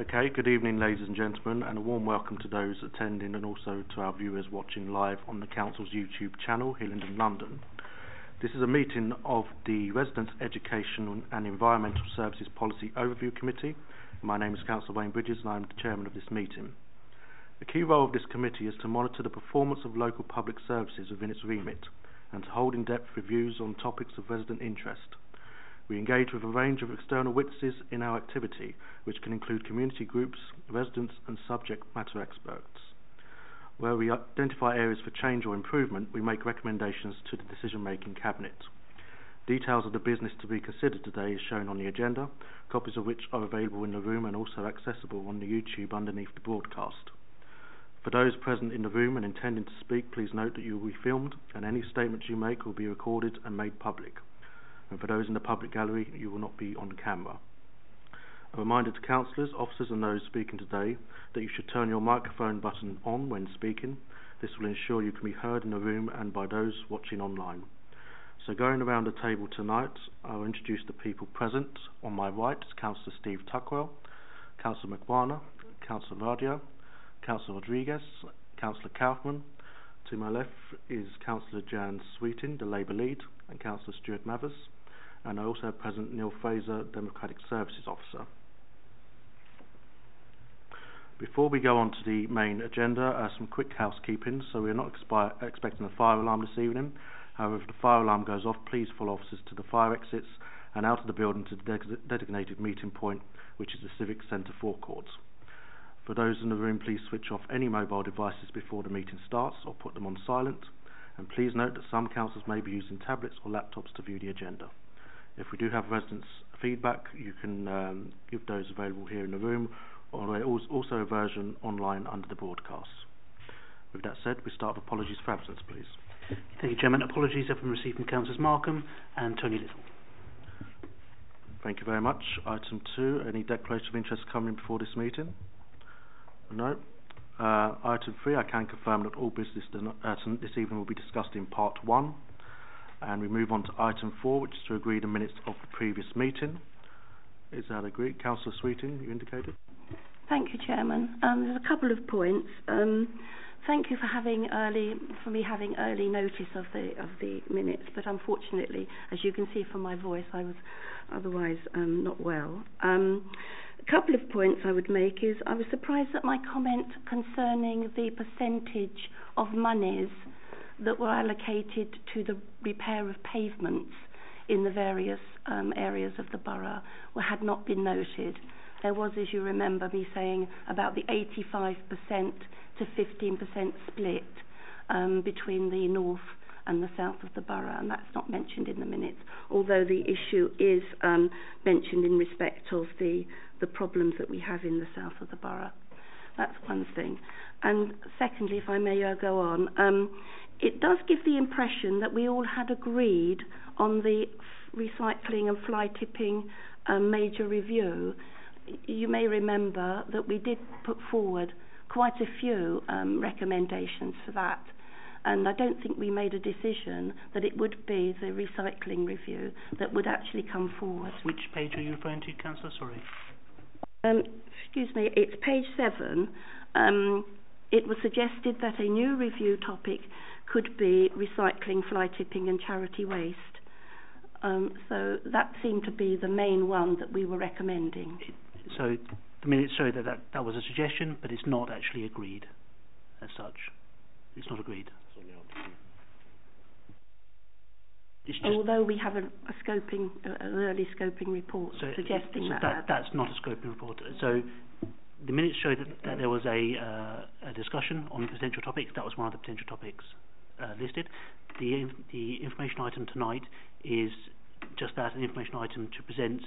Okay, good evening ladies and gentlemen and a warm welcome to those attending and also to our viewers watching live on the Council's YouTube channel, Hillingdon London. This is a meeting of the Residents Education and Environmental Services Policy Overview Committee. My name is Councillor Wayne Bridges and I am the chairman of this meeting. The key role of this committee is to monitor the performance of local public services within its remit and to hold in-depth reviews on topics of resident interest. We engage with a range of external witnesses in our activity, which can include community groups, residents and subject matter experts. Where we identify areas for change or improvement, we make recommendations to the decision-making cabinet. Details of the business to be considered today is shown on the agenda, copies of which are available in the room and also accessible on the YouTube underneath the broadcast. For those present in the room and intending to speak, please note that you will be filmed and any statements you make will be recorded and made public and for those in the public gallery, you will not be on camera. A reminder to councillors, officers and those speaking today that you should turn your microphone button on when speaking. This will ensure you can be heard in the room and by those watching online. So going around the table tonight, I'll introduce the people present. On my right is Councillor Steve Tuckwell, Councillor Makwana, Councillor Radia, Councillor Rodriguez, Councillor Kaufman. To my left is Councillor Jan Sweeting, the Labour lead, and Councillor Stuart Mathers and I also have present Neil Fraser, Democratic Services Officer. Before we go on to the main agenda, uh, some quick housekeeping. So we're not expecting a fire alarm this evening. However, if the fire alarm goes off, please follow officers to the fire exits and out of the building to the de designated meeting point, which is the Civic Centre forecourt. For those in the room, please switch off any mobile devices before the meeting starts or put them on silent. And please note that some councillors may be using tablets or laptops to view the agenda. If we do have residents' feedback, you can um, give those available here in the room, or also a version online under the broadcast. With that said, we start with apologies for absence, please. Thank you, Chairman. Apologies have been received from Councillors Markham and Tony Little. Thank you very much. Item two, any declaration of interest coming before this meeting? No. Uh, item three, I can confirm that all business uh, this evening will be discussed in part one. And we move on to item four, which is to agree the minutes of the previous meeting. Is that agreed? Councillor Sweeting, you indicated? Thank you, Chairman. Um, there's a couple of points. Um, thank you for having early, for me having early notice of the of the minutes, but unfortunately, as you can see from my voice, I was otherwise um, not well. A couple of points I would make is I was surprised that my comment concerning the percentage of monies that were allocated to the repair of pavements in the various um, areas of the borough were, had not been noted. There was, as you remember me saying, about the 85% to 15% split um, between the north and the south of the borough, and that's not mentioned in the minutes, although the issue is um, mentioned in respect of the, the problems that we have in the south of the borough. That's one thing. And secondly, if I may uh, go on, um, it does give the impression that we all had agreed on the recycling and fly tipping um, major review. You may remember that we did put forward quite a few um, recommendations for that. And I don't think we made a decision that it would be the recycling review that would actually come forward. Which page are you referring to, Councillor? Sorry. Um, excuse me, it's page seven. Um, it was suggested that a new review topic could be recycling, fly tipping and charity waste. Um, so that seemed to be the main one that we were recommending. It, so the minutes show that, that that was a suggestion, but it's not actually agreed as such. It's not agreed. Although we have a, a scoping, an early scoping report suggesting that, that. That's not a scoping report. So the minutes show that, there was a, uh, a discussion on potential topics. That was one of the potential topics uh, listed. The, the information item tonight is just that, an information item to present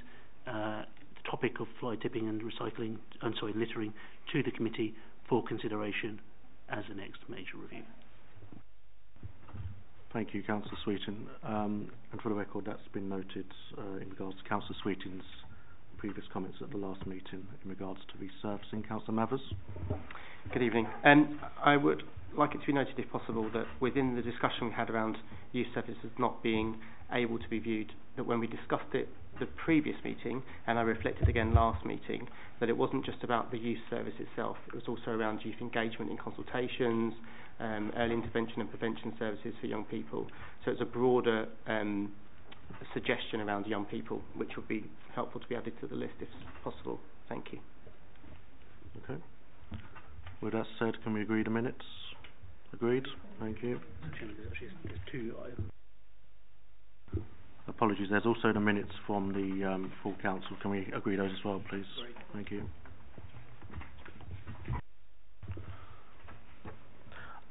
uh, the topic of fly tipping and recycling, I'm sorry, littering to the committee for consideration as the next major review. Thank you, Councillor. Um, and for the record, that's been noted uh, in regards to Councillor Sweeting's previous comments at the last meeting in regards to resurfacing. Councillor Mathers. Good evening. Um, I would like it to be noted, if possible, that within the discussion we had around youth services not being able to be viewed, that when we discussed it the previous meeting, and I reflected again last meeting, that it wasn't just about the youth service itself. It was also around youth engagement in consultations, um, early intervention and prevention services for young people. So it's a broader um, suggestion around young people, which would be helpful to be added to the list if possible. Thank you. Okay. With that said, can we agree the minutes? Agreed? Thank you. Chairman, there's actually there's two items. Apologies, there's also the minutes from the um, full council. Can we agree those as well, please? Great. Thank you.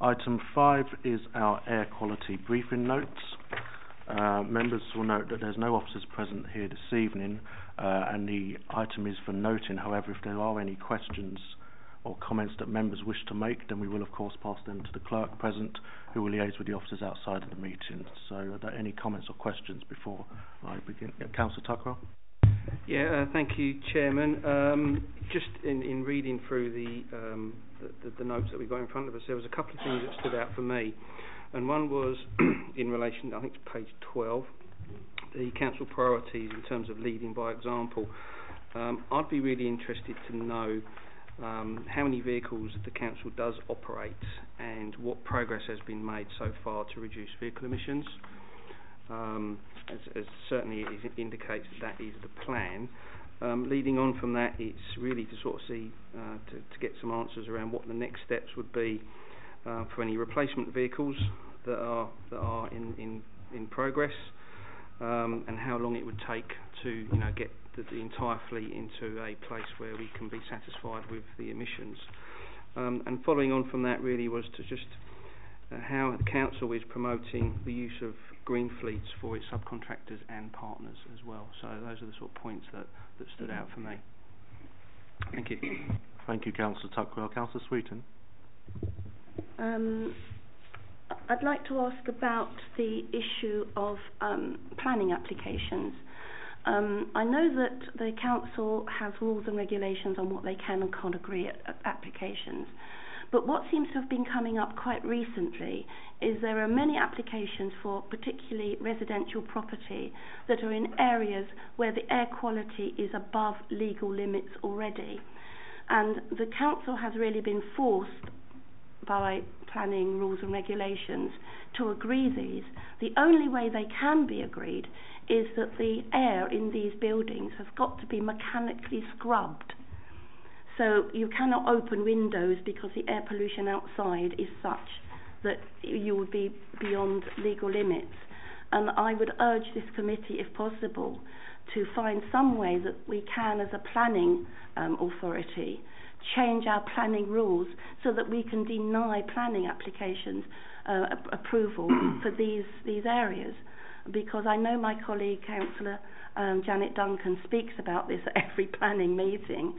Item five is our air quality briefing notes. Uh, members will note that there's no officers present here this evening, uh, and the item is for noting. However, if there are any questions or comments that members wish to make, then we will of course pass them to the clerk present, who will liaise with the officers outside of the meeting. So, are there any comments or questions before I begin? Yeah, Councillor Tuckwell. Yeah, uh, thank you, Chairman. Um, just in, in reading through the, um, the, notes that we've got in front of us, there was a couple of things that stood out for me. And one was in relation, I think it's page 12, the council priorities in terms of leading by example. Um, I'd be really interested to know how many vehicles the council does operate and what progress has been made so far to reduce vehicle emissions. Um, as, as certainly it indicates that that is the plan. Um, leading on from that, it's really to sort of see, uh, to, to get some answers around what the next steps would be uh, for any replacement vehicles that are that are in in, in progress, um, and how long it would take to you know get the, the entire fleet into a place where we can be satisfied with the emissions. Um, and following on from that, really was to just how the council is promoting the use of green fleets for its subcontractors and partners as well. So those are the sort of points that, that stood out for me. Thank you. Thank you, Councillor Tuckwell. Councillor Sweeting. Um, I'd like to ask about the issue of um, planning applications. Um, I know that the council has rules and regulations on what they can and can't agree at, at applications. But what seems to have been coming up quite recently is there are many applications for particularly residential property that are in areas where the air quality is above legal limits already. And the council has really been forced by planning rules and regulations to agree these. The only way they can be agreed is that the air in these buildings has got to be mechanically scrubbed so you cannot open windows because the air pollution outside is such that you would be beyond legal limits. And I would urge this committee, if possible, to find some way that we can, as a planning um, authority, change our planning rules so that we can deny planning applications uh, approval for these these areas. Because I know my colleague, Councillor um, Janet Duncan, speaks about this at every planning meeting,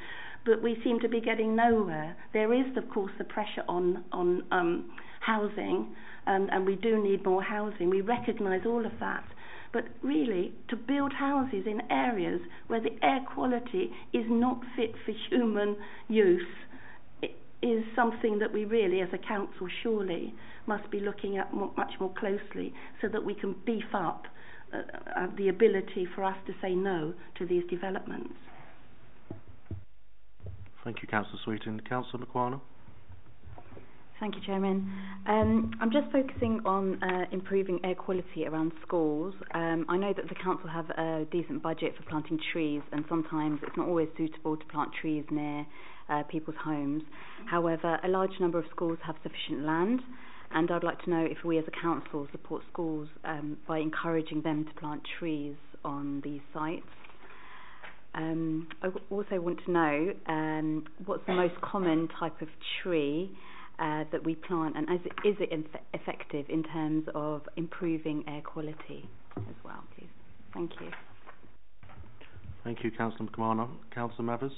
but we seem to be getting nowhere. There is, of course, the pressure on on um, housing, um, and we do need more housing. We recognise all of that. But really, to build houses in areas where the air quality is not fit for human use is something that we really, as a council, surely must be looking at much more closely so that we can beef up uh, uh, the ability for us to say no to these developments. Thank you, Councillor Sweeting. Councillor Makwana. Thank you, Chairman. Um, I'm just focusing on uh, improving air quality around schools. Um, I know that the council have a decent budget for planting trees, and sometimes it's not always suitable to plant trees near uh, people's homes. However, a large number of schools have sufficient land, and I'd like to know if we as a council support schools um, by encouraging them to plant trees on these sites. Um, I also want to know um, what's the most common type of tree uh, that we plant, and is it, is it inf- effective in terms of improving air quality as well, please? Thank you. Thank you, Councillor Makwana. Councillor Mathers.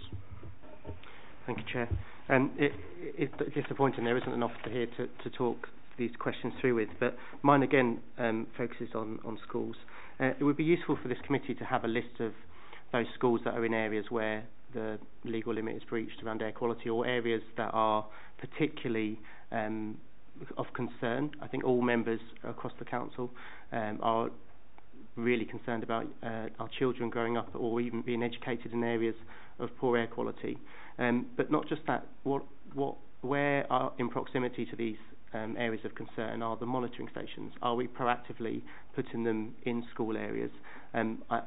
Thank you, Chair. Um, it, it, it's disappointing there isn't an officer here to, to talk these questions through with, but mine again um, focuses on, on schools. Uh, it would be useful for this committee to have a list of those schools that are in areas where the legal limit is breached around air quality or areas that are particularly um, of concern. I think all members across the council um, are really concerned about uh, our children growing up or even being educated in areas of poor air quality. Um, but not just that, what, what, where are in proximity to these um, areas of concern are the monitoring stations? Are we proactively putting them in school areas? Um, I,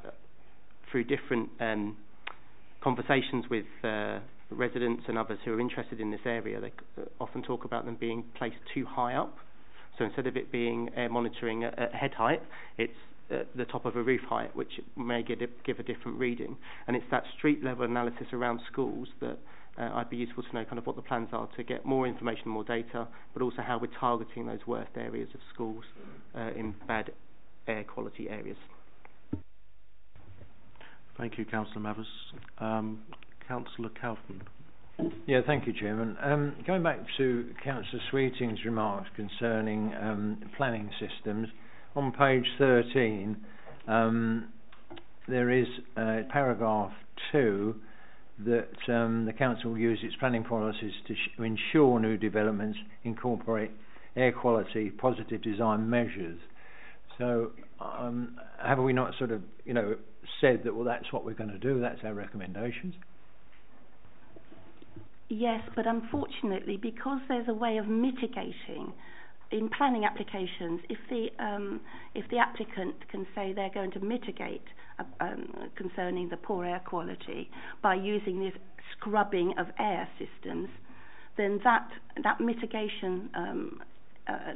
through different um, conversations with uh, residents and others who are interested in this area, they uh, often talk about them being placed too high up. So instead of it being air monitoring at, at head height, it's at the top of a roof height, which may give a, give a different reading. And it's that street level analysis around schools that uh, I'd be useful to know kind of what the plans are to get more information, more data, but also how we're targeting those worst areas of schools uh, in bad air quality areas. Thank you, Councillor Mathers. Um, Councillor Kaufman. Yeah, thank you, Chairman. Um, going back to Councillor Sweeting's remarks concerning um, planning systems, on page 13, um, there is uh, paragraph 2 that um, the council will use its planning policies to ensure new developments incorporate air quality positive design measures. So, um, have we not sort of, you know, said that well, that's what we're going to do. That's our recommendations. Yes, but unfortunately, because there's a way of mitigating in planning applications, if the um, if the applicant can say they're going to mitigate uh, um, concerning the poor air quality by using this scrubbing of air systems, then that that mitigation um,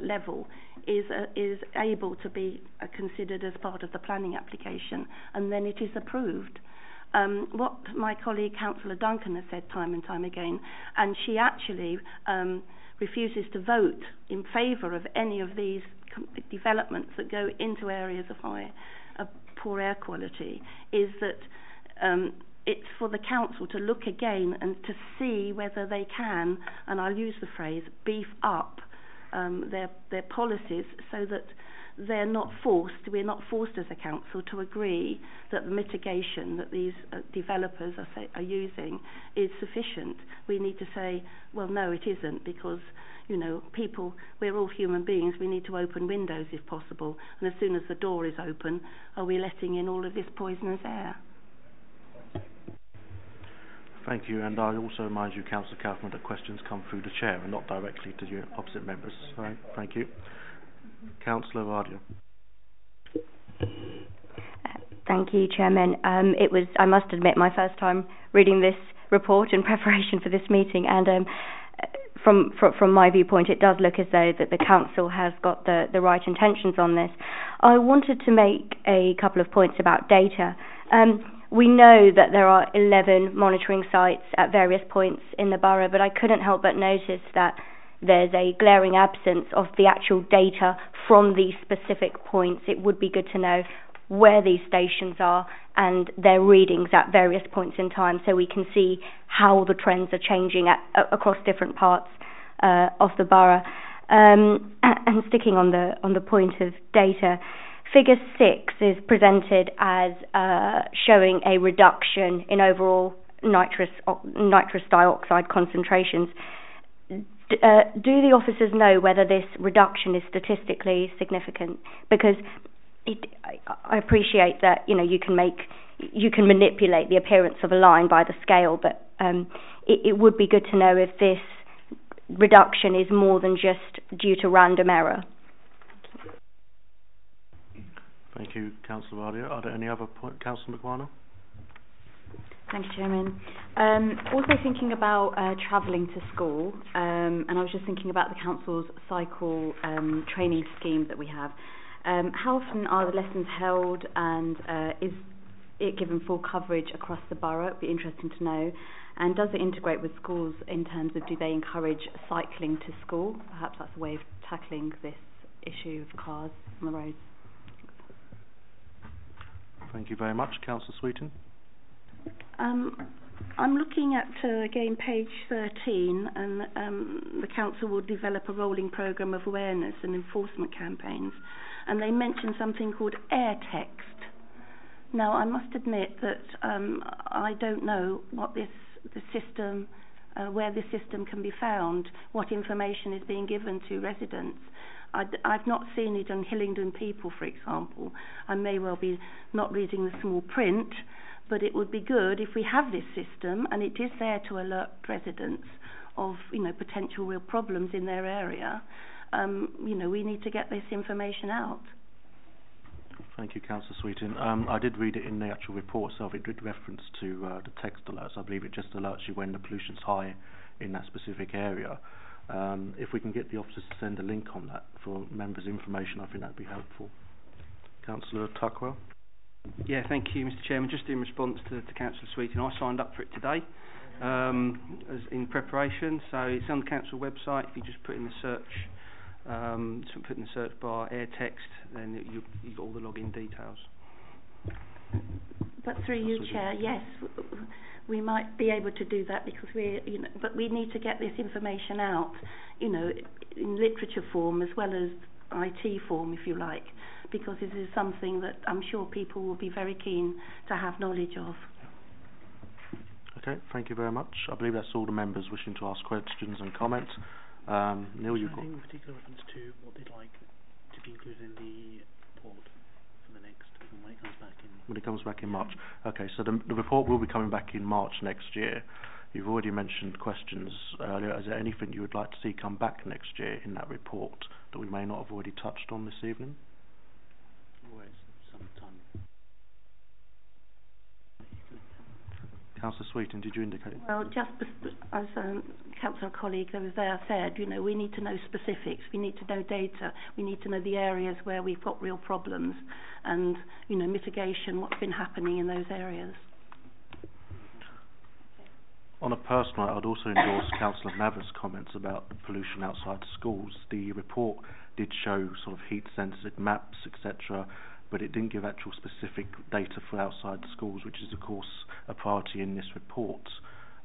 level is uh, is able to be uh, considered as part of the planning application, and then it is approved. Um, what my colleague Councillor Duncan has said time and time again, and she actually um, refuses to vote in favour of any of these developments that go into areas of high of poor air quality, is that um, it's for the council to look again and to see whether they can, and I'll use the phrase, beef up um, their their policies so that they're not forced, we're not forced as a council to agree that the mitigation that these uh, developers are, say, are using is sufficient. We need to say, well, no, it isn't, because, you know, people, we're all human beings, we need to open windows if possible, and as soon as the door is open, are we letting in all of this poisonous air? Thank you, and I also remind you, Councillor Kaufman, that questions come through the chair and not directly to your opposite members. Right, thank you. Councillor Radia. Thank you, Chairman. Um, it was, I must admit, my first time reading this report in preparation for this meeting, and um, from, from from my viewpoint, it does look as though that the council has got the the right intentions on this. I wanted to make a couple of points about data. Um, we know that there are 11 monitoring sites at various points in the borough, but I couldn't help but notice that there's a glaring absence of the actual data from these specific points. It would be good to know where these stations are and their readings at various points in time so we can see how the trends are changing at, across different parts uh, of the borough. Um, and sticking on the on the point of data, Figure 6 is presented as uh, showing a reduction in overall nitrous, nitrous dioxide concentrations. D- uh, do the officers know whether this reduction is statistically significant? Because it, I, I appreciate that you know you can make you can manipulate the appearance of a line by the scale, but um, it, it would be good to know if this reduction is more than just due to random error. Thank you, Councillor Radia. Are there any other points? Councillor Makwana? Thank you, Chairman. Um, also thinking about uh, travelling to school, um, and I was just thinking about the Council's cycle um, training scheme that we have. Um, how often are the lessons held, and uh, is it given full coverage across the borough? It'd be interesting to know. And does it integrate with schools in terms of do they encourage cycling to school? Perhaps that's a way of tackling this issue of cars on the roads. Thank you very much. Councillor Sweeting. Um, I'm looking at, uh, again, page 13, and um, the Council will develop a rolling programme of awareness and enforcement campaigns, and they mention something called air text. Now, I must admit that um, I don't know what this the system, uh, where the system can be found, what information is being given to residents. I, I've not seen it on Hillingdon People, for example. I may well be not reading the small print, but it would be good if we have this system and it is there to alert residents of you know potential real problems in their area. Um, you know, we need to get this information out. Thank you, Councillor Sweeting. Um, I did read it in the actual report itself. It did reference to uh, the text alerts. I believe it just alerts you when the pollution's high in that specific area. Um, if we can get the officers to send a link on that for members' information, I think that'd be helpful. Councillor Tuckwell. Yeah, thank you, Mr. Chairman. Just in response to, to Councillor Sweeting, I signed up for it today um, as in preparation. So it's on the council website. If you just put in the search um, put in the search bar air text, then you you got all the login details. But through you, Chair, yes, we might be able to do that because we're, you know, but we need to get this information out, you know, in literature form as well as IT form, if you like, because this is something that I'm sure people will be very keen to have knowledge of. Okay, thank you very much. I believe that's all the members wishing to ask questions and comments. Um, Neil, you've got... Anything particular reference to what they'd like to be included in the report for the next, when it comes back in? When it comes back in March. Okay, so the, the report will be coming back in March next year. You've already mentioned questions earlier. Is there anything you would like to see come back next year in that report that we may not have already touched on this evening? Always some time. Councillor Sweeting, did you indicate? Well, just as um, councillor colleague that was there said, you know, we need to know specifics, we need to know data, we need to know the areas where we've got real problems and, you know, mitigation, what's been happening in those areas. On a personal note, I'd also endorse Councillor Nava's comments about the pollution outside schools. The report did show sort of heat-sensitive maps, etc., but it didn't give actual specific data for outside schools, which is, of course, a priority in this report.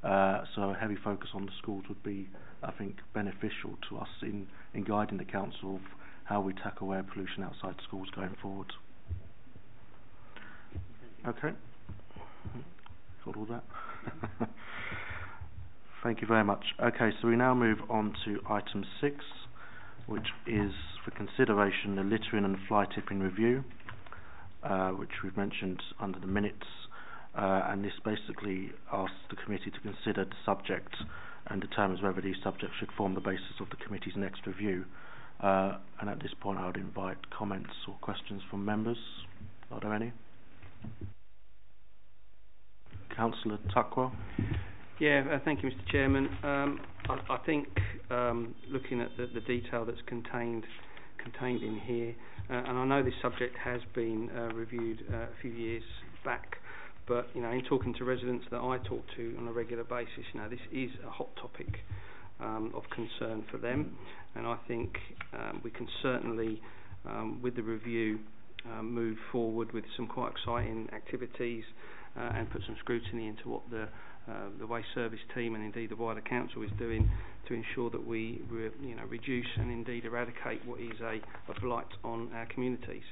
Uh, so a heavy focus on the schools would be, I think, beneficial to us in, in guiding the council of how we tackle air pollution outside schools going forward. Okay. Got all that? Thank you very much. Okay, so we now move on to item six, which is for consideration the littering and fly tipping review, which we've mentioned under the minutes uh, and this basically asks the committee to consider the subject and determines whether these subjects should form the basis of the committee's next review. Uh, and at this point I would invite comments or questions from members. Are there any? Councillor Tuckwell. Yeah, uh, thank you, Mr. Chairman. Um, I, I think um, looking at the, the detail that's contained contained in here, uh, and I know this subject has been uh, reviewed uh, a few years back, but you know, in talking to residents that I talk to on a regular basis, you know, this is a hot topic um, of concern for them, and I think um, we can certainly, um, with the review, um, move forward with some quite exciting activities uh, and put some scrutiny into what the uh, the waste service team and indeed the wider council is doing to ensure that we re, you know reduce and indeed eradicate what is a, a blight on our communities.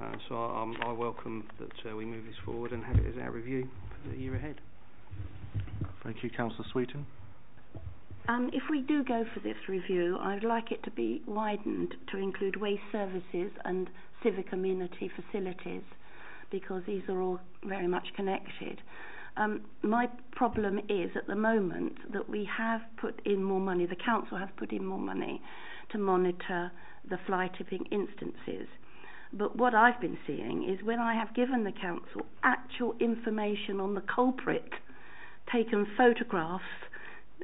Uh, so I, um, I welcome that uh, we move this forward and have it as our review for the year ahead. Thank you, Councillor Sweeting. Um, if we do go for this review, I'd like it to be widened to include waste services and civic amenity facilities because these are all very much connected. Um, my problem is at the moment that we have put in more money, the council has put in more money to monitor the fly tipping instances. But what I've been seeing is when I have given the council actual information on the culprit, taken photographs,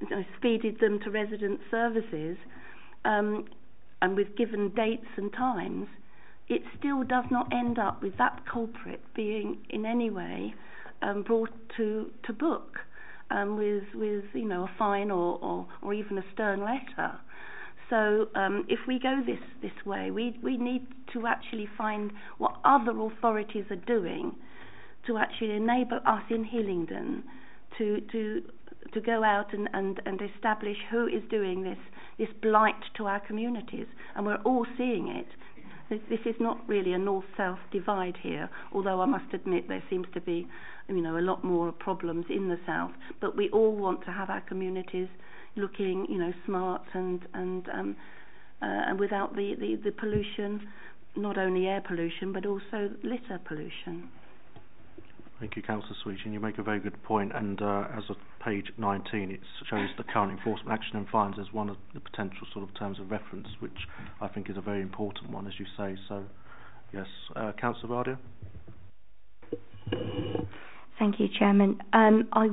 you know, speeded them to resident services, um, and we've given dates and times, it still does not end up with that culprit being in any way um, brought to to book um, with with you know a fine or, or, or even a stern letter. So um, if we go this, this way, we, we need to actually find what other authorities are doing to actually enable us in Hillingdon to, to, to go out and, and, and establish who is doing this, this blight to our communities. And we're all seeing it. This, is not really a north-south divide here, although I must admit there seems to be you know, a lot more problems in the south. But we all want to have our communities looking, you know, smart and and um, uh, and without the, the, the pollution, not only air pollution but also litter pollution. Thank you, Councillor Sweeting. You make a very good point, and uh, as of page 19, it shows the current enforcement action and fines as one of the potential sort of terms of reference, which I think is a very important one, as you say. So, yes, uh, Councillor Radia. Thank you, Chairman. Um, I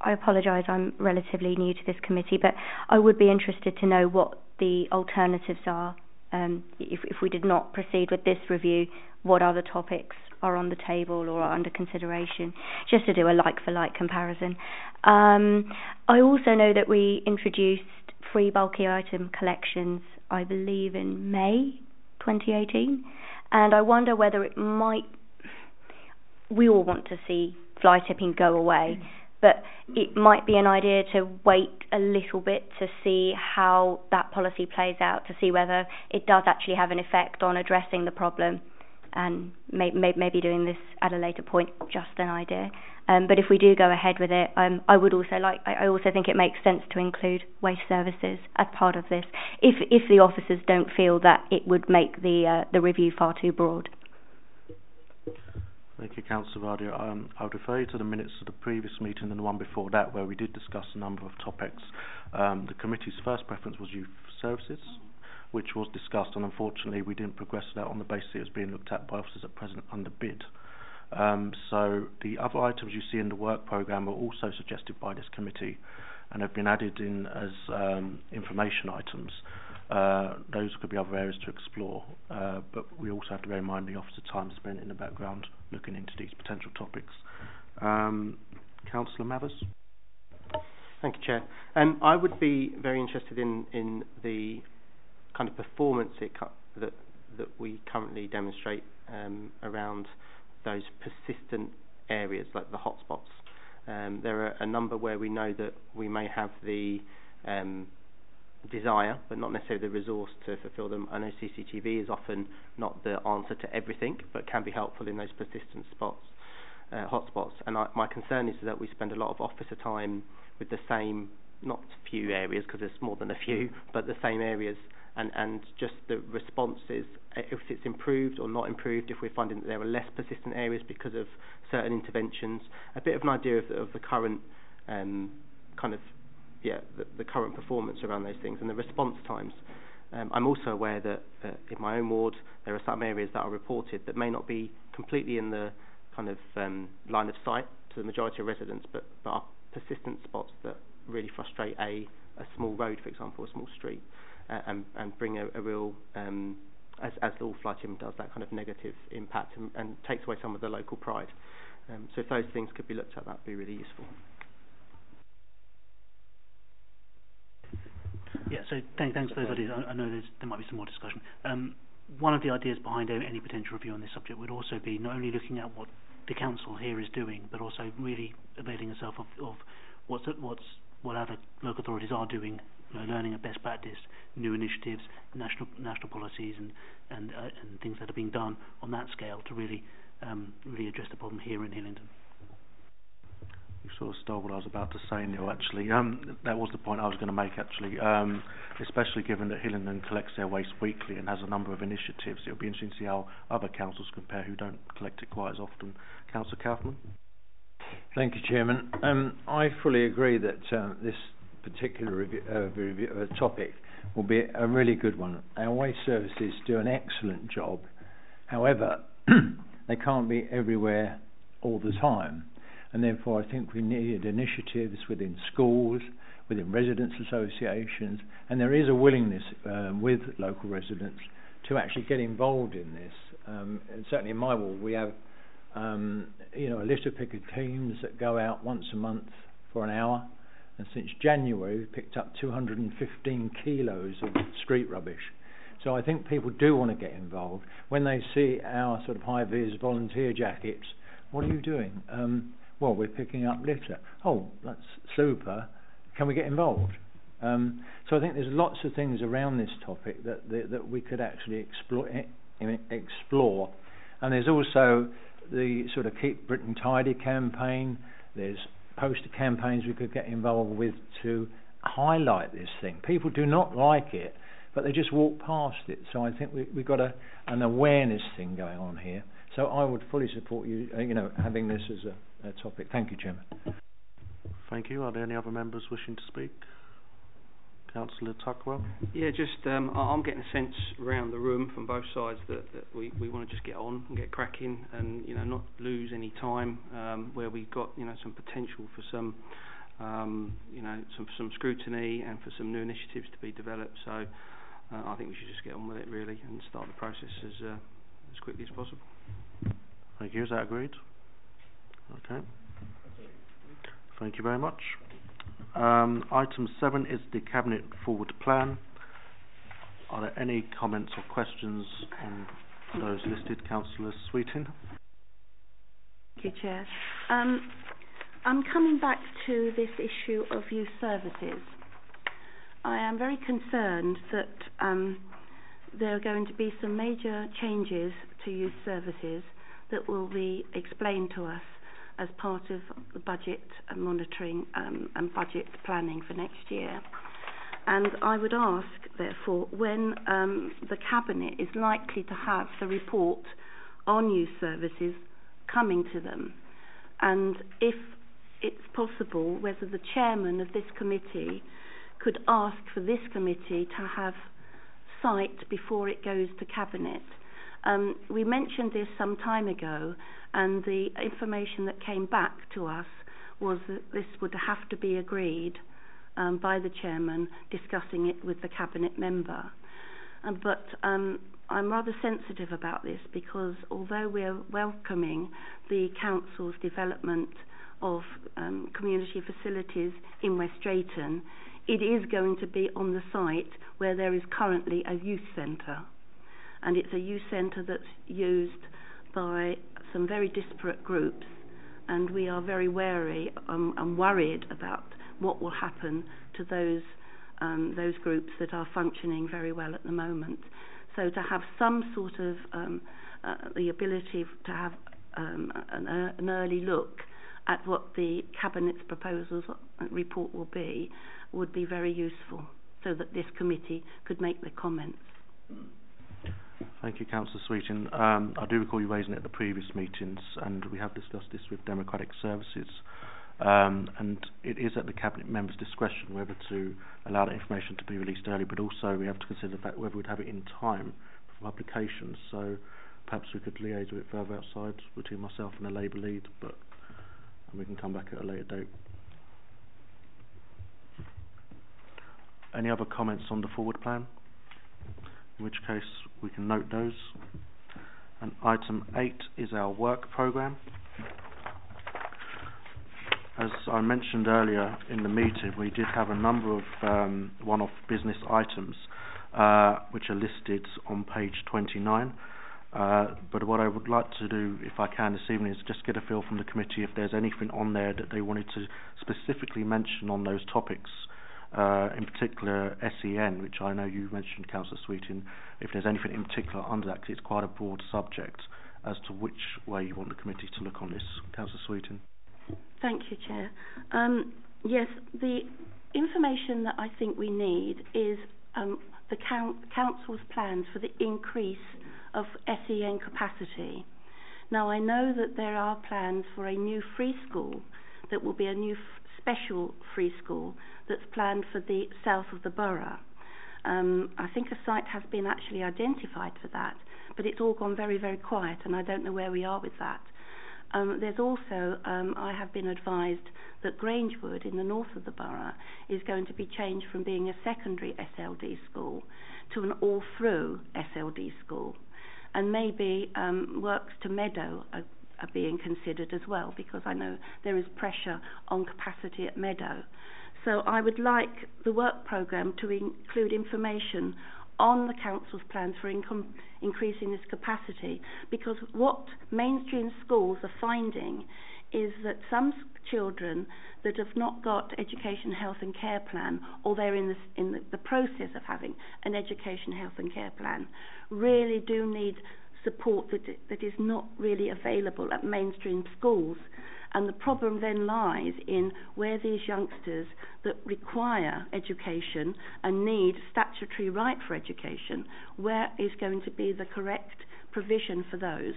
I apologise. I'm relatively new to this committee, but I would be interested to know what the alternatives are. Um, if, we did not proceed with this review, what other topics are on the table or are under consideration, just to do a like-for-like comparison. Um, I also know that we introduced free bulky item collections, I believe in May 2018, and I wonder whether it might. We all want to see fly tipping go away, but it might be an idea to wait a little bit to see how that policy plays out, to see whether it does actually have an effect on addressing the problem, and may, may, maybe doing this at a later point, just an idea. Um, but if we do go ahead with it, um, I would also like. I, also think it makes sense to include waste services as part of this, if if the officers don't feel that it would make the uh, the review far too broad. Thank you, Councillor Radia. Um, I would refer you to the minutes of the previous meeting and the one before that, where we did discuss a number of topics. Um, the committee's first preference was youth services, which was discussed, and unfortunately we didn't progress that on the basis it was being looked at by officers at present under bid. Um, so the other items you see in the work programme were also suggested by this committee and have been added in as um, information items. Uh, those could be other areas to explore, uh, but we also have to bear in mind the officer time spent in the background looking into these potential topics. Um, Councillor Mathers? Thank you, Chair. Um, I would be very interested in, in the kind of performance that, that we currently demonstrate um, around those persistent areas like the hotspots. There are a number where we know that we may have the desire, but not necessarily the resource to fulfil them. I know CCTV is often not the answer to everything, but can be helpful in those persistent spots, uh, hotspots. And I, my concern is that we spend a lot of officer time with the same, not few areas, because there's more than a few, but the same areas, and, and just the responses, uh, if it's improved or not improved, if we're finding that there are less persistent areas because of certain interventions, a bit of an idea of the, of the current um, kind of yeah, the, the current performance around those things and the response times. Um, I'm also aware that uh, in my own ward there are some areas that are reported that may not be completely in the kind of um, line of sight to the majority of residents, but, but are persistent spots that really frustrate a, a small road, for example, a small street, uh, and, and bring a, a real, um, as, as the all-fly team does, that kind of negative impact and, and takes away some of the local pride. Um, so if those things could be looked at, that would be really useful. Yeah, so thank, thanks for those ideas. I, I know there might be some more discussion. Um, one of the ideas behind any potential review on this subject would also be not only looking at what the council here is doing, but also really availing itself of, of what's what's what other local authorities are doing, you know, learning a best practice, new initiatives, national national policies, and and uh, and things that are being done on that scale to really um, really address the problem here in Hillingdon you sort of stole what I was about to say, Neil, actually. Um, that was the point I was going to make, actually. Um, especially given that Hillingdon collects their waste weekly and has a number of initiatives, it'll be interesting to see how other councils compare who don't collect it quite as often. Councillor Kaufman? Thank you, Chairman. Um, I fully agree that um, this particular review, uh, review, uh, topic will be a really good one. Our waste services do an excellent job. However, they can't be everywhere all the time and therefore I think we need initiatives within schools, within residents associations, and there is a willingness um, with local residents to actually get involved in this. Um, and certainly in my ward, we have um, you know a litter picker teams that go out once a month for an hour, and since January we've picked up 215 kilos of street rubbish. So I think people do want to get involved when they see our sort of high vis volunteer jackets. What are you doing? Um, well, we're picking up litter. Oh, that's super. Can we get involved? Um, so I think there's lots of things around this topic that that, that we could actually explore, explore. And there's also the sort of Keep Britain Tidy campaign. There's poster campaigns we could get involved with to highlight this thing. People do not like it, but they just walk past it. So I think we, we've got a, an awareness thing going on here. So I would fully support you, uh, you know, having this as a, a topic. Thank you, Chairman. Thank you. Are there any other members wishing to speak? Councillor Tuckwell. Yeah, just um, I- I'm getting a sense around the room from both sides that, that we, we want to just get on and get cracking and you know not lose any time um, where we've got you know some potential for some um, you know some some scrutiny and for some new initiatives to be developed. So uh, I think we should just get on with it really and start the process as uh, as quickly as possible. Thank you. Is that agreed? Okay. Thank you very much. Um, item seven is the cabinet forward plan. Are there any comments or questions on those listed, Councillor Sweeting? Thank you, Chair. Um, I'm coming back to this issue of youth services. I am very concerned that um, there are going to be some major changes to youth services that will be explained to us as part of the budget monitoring um, and budget planning for next year. And I would ask, therefore, when um, the Cabinet is likely to have the report on youth services coming to them, and if it's possible, whether the chairman of this committee could ask for this committee to have sight before it goes to Cabinet. Um, we mentioned this some time ago, and the information that came back to us was that this would have to be agreed um, by the chairman discussing it with the cabinet member. Um, but I'm rather sensitive about this because although we're welcoming the council's development of community facilities in West Drayton, it is going to be on the site where there is currently a youth centre. And it's a youth centre that's used by some very disparate groups, and we are very wary um, and worried about what will happen to those um, those groups that are functioning very well at the moment. So to have some sort of um, uh, the ability to have um, an, uh, an early look at what the cabinet's proposals uh, report will be would be very useful, so that this committee could make the comments. Thank you, Councillor Sweeting. Um, I do recall you raising it at the previous meetings, and we have discussed this with Democratic Services. Um, and it is at the Cabinet member's discretion whether to allow that information to be released early, but also we have to consider the fact whether we'd have it in time for publication. So perhaps we could liaise with it further outside between myself and the Labour lead, but and we can come back at a later date. Any other comments on the forward plan? In which case we can note those. And item eight is our work programme. As I mentioned earlier in the meeting, we did have a number of um, one-off business items uh, which are listed on page 29. Uh, but what I would like to do, if I can this evening, is just get a feel from the committee if there's anything on there that they wanted to specifically mention on those topics in particular SEN, which I know you mentioned, Councillor Sweeting, if there's anything in particular under that, because it's quite a broad subject, as to which way you want the committee to look on this. Councillor Sweeting. Thank you, Chair. Um, yes, the information that I think we need is um, the Council's plans for the increase of SEN capacity. Now, I know that there are plans for a new free school that will be a new special free school that's planned for the south of the borough. Um, I think a site has been actually identified for that, but it's all gone very, very quiet, and I don't know where we are with that. Um, there's also, um, I have been advised that Grangewood in the north of the borough is going to be changed from being a secondary SLD school to an all-through SLD school. And maybe um, works to Meadow are being considered as well, because I know there is pressure on capacity at Meadow. So I would like the work programme to include information on the council's plans for increasing this capacity because what mainstream schools are finding is that some children that have not got education, health and care plan or they're in, in the, the process of having an education, health and care plan really do need support that, that is not really available at mainstream schools. And the problem then lies in where these youngsters that require education and need statutory right for education, where is going to be the correct provision for those.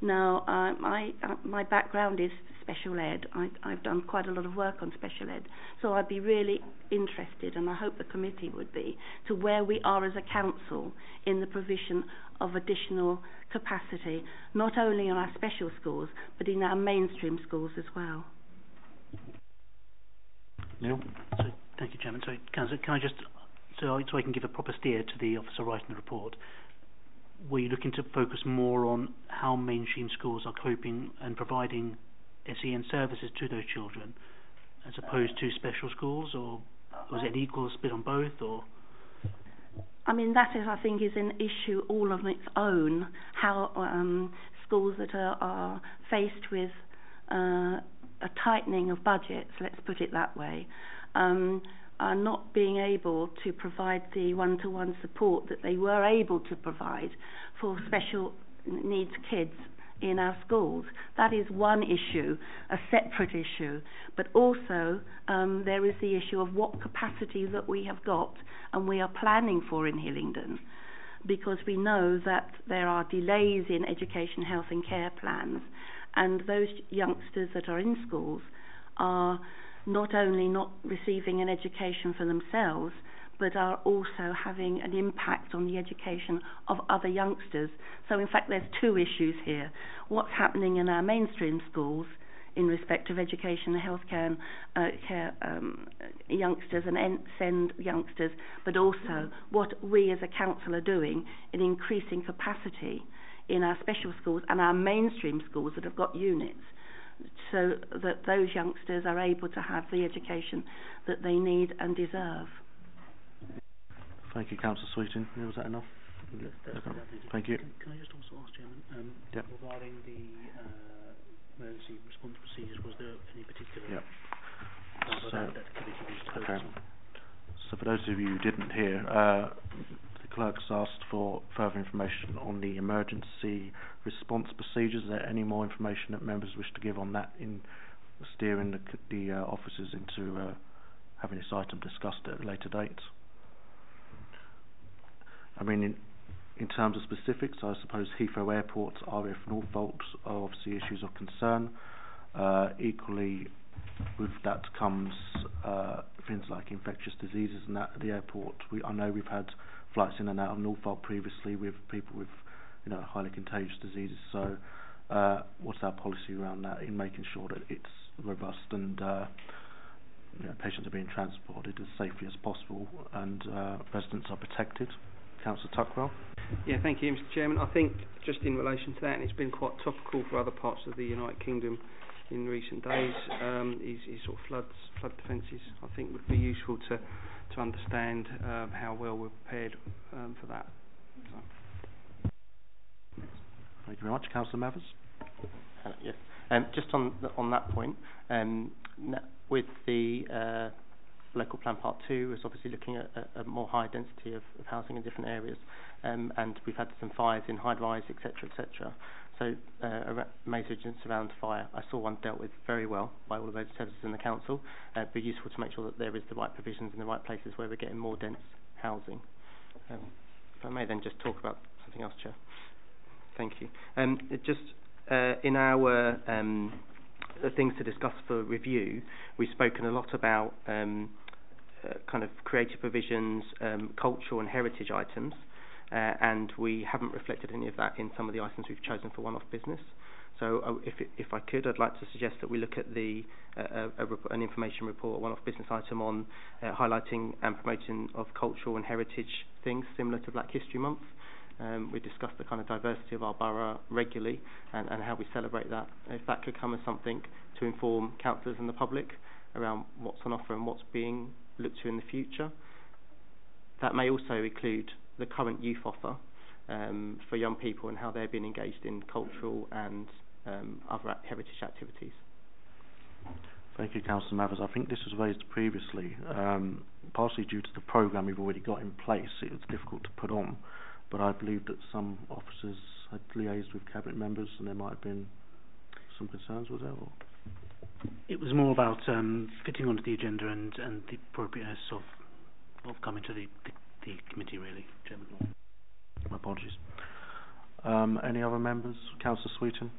Now, uh, my uh, my background is special ed. I, I've done quite a lot of work on special ed, so I'd be really interested, and I hope the committee would be, to where we are as a council in the provision of additional capacity, not only in our special schools, but in our mainstream schools as well. Neil? So, thank you, Chairman. So, Councillor, can I just, so I, so I can give a proper steer to the officer writing the report, were you looking to focus more on how mainstream schools are coping and providing SEN services to those children, as opposed to special schools, or was it an equal split on both, or? I mean, that is, I think, is an issue all on its own. How um, schools that are, are faced with uh, a tightening of budgets, let's put it that way, um, are not being able to provide the one-to-one support that they were able to provide for special needs kids in our schools. That is one issue, a separate issue. But also, um, there is the issue of what capacity that we have got and we are planning for in Hillingdon. Because we know that there are delays in education, health, and care plans, and those youngsters that are in schools are not only not receiving an education for themselves, but are also having an impact on the education of other youngsters. So, in fact, there's two issues here. What's happening in our mainstream schools in respect of education and healthcare and uh, care, um, youngsters and SEND youngsters, but also what we as a council are doing in increasing capacity in our special schools and our mainstream schools that have got units so that those youngsters are able to have the education that they need and deserve. Thank you, Councillor Sweeting. Was that enough? That's, that's Okay. exactly it. Thank you. Can, can I just also ask, Chairman, um, Yep. regarding the uh, emergency response procedures, was there any particular Yep. So- that that committee needs to okay. So for those of you who didn't hear, uh, the clerk's asked for further information on the emergency response procedures. Is there any more information that members wish to give on that in steering the, the uh, officers into uh, having this item discussed at a later date? I mean, in, in terms of specifics, I suppose Heathrow Airport, RAF Northolt are obviously issues of concern. Uh, equally, with that comes uh, things like infectious diseases and that at the airport. We, I know we've had flights in and out of Northolt previously with people with, you know, highly contagious diseases. So, uh, what's our policy around that in making sure that it's robust and uh, you know, patients are being transported as safely as possible and uh, residents are protected? Councillor Tuckwell. Yeah, thank you, Mr Chairman. I think just in relation to that, and it's been quite topical for other parts of the United Kingdom in recent days, um, is, is sort of floods, flood defences. I think would be useful to to understand um, how well we're prepared um, for that. So. Thank you very much. Councillor Mathers. Uh, Yes. Um, Just on th- on that point, um, with the uh, local plan part two is obviously looking at a more high density of housing in different areas. Um, And we've had some fires in high rise, et cetera. So, uh, major incidents around fire, I saw one dealt with very well by all of those services in the council. It'd be useful to make sure that there is the right provisions in the right places where we're getting more dense housing. If I may then just talk about something else, Chair. Thank you. Um, just uh, in our um, uh, things to discuss for review, we've spoken a lot about um, uh, kind of creative provisions, um, cultural and heritage items, uh, and we haven't reflected any of that in some of the items we've chosen for one-off business. So, uh, if if I could, I'd like to suggest that we look at the uh, a, a rep- an information report, one-off business item on uh, highlighting and promoting of cultural and heritage things similar to Black History Month. Um, we discuss the kind of diversity of our borough regularly and, and how we celebrate that. If that could come as something to inform councillors and the public around what's on offer and what's being looked to in the future. That may also include the current youth offer um, for young people and how they're being engaged in cultural and um, other heritage activities. Thank you, Councillor Mathers. I think this was raised previously, um, partially due to the programme we've already got in place. It was difficult to put on, but I believe that some officers had liaised with cabinet members and there might have been some concerns, was there? Or? It was more about um, fitting onto the agenda and, and the appropriateness of of coming to the, the, the committee, really, Chairman. My apologies. Um, any other members? Councillor Sweeting?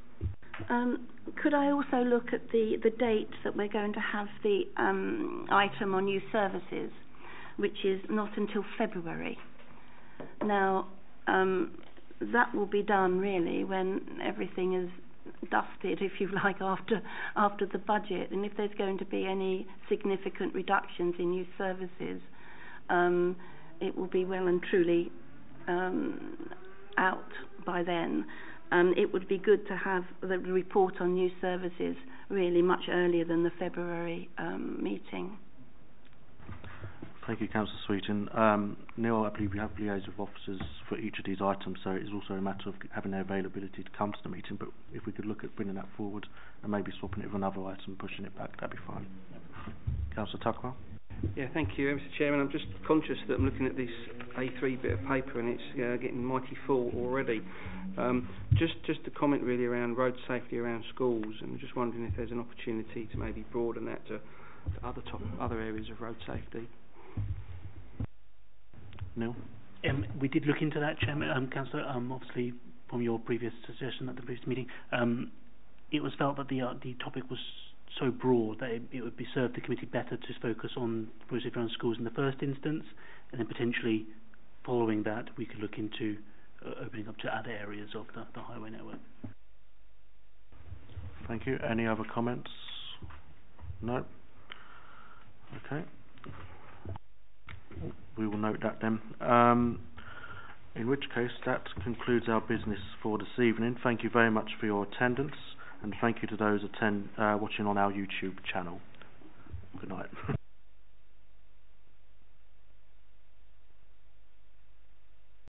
Um, could I also look at the, the date that we're going to have the um, item on new services, which is not until February? Now, um, that will be done really when everything is dusted, if you like, after after the budget. And if there's going to be any significant reductions in youth services, um, it will be well and truly um, out by then. Um, it would be good to have the report on new services really much earlier than the February um, meeting. Thank you, Councillor Sweeting. Um, Neil, I believe we have liaised with officers for each of these items, so it is also a matter of having their availability to come to the meeting, but if we could look at bringing that forward and maybe swapping it with another item, pushing it back, that'd be fine. Councillor Tuckwell? Yeah, thank you, Mr Chairman. I'm just conscious that I'm looking at this A3 bit of paper and it's uh, getting mighty full already. Um, just, just a comment really around road safety around schools and just wondering if there's an opportunity to maybe broaden that to, to other top, other areas of road safety. Neil? Um, we did look into that, Chairman, um, Councillor, um, obviously from your previous suggestion at the previous meeting. Um, it was felt that the, uh, the topic was so broad that it, it would be served the committee better to focus on safety around schools in the first instance, and then potentially following that we could look into uh, opening up to other areas of the, the highway network. Thank you. Any other comments? No? Okay. We will note that then. Um, in which case, that concludes our business for this evening. Thank you very much for your attendance, and thank you to those attend, uh, watching on our YouTube channel. Good night.